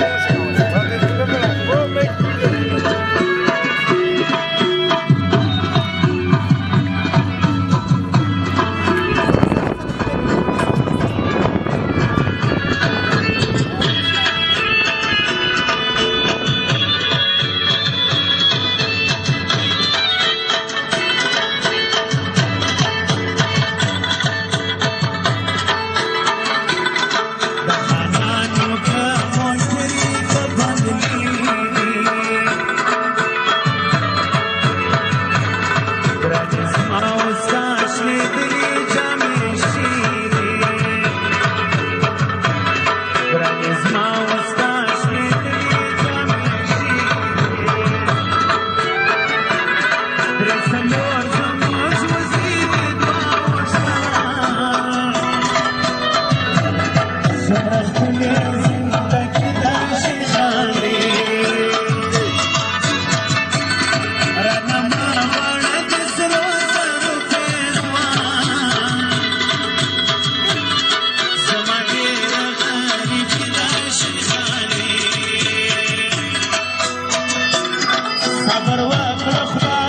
Thank you. Gracias. ಮಾಡುವ ಕಳಸುವ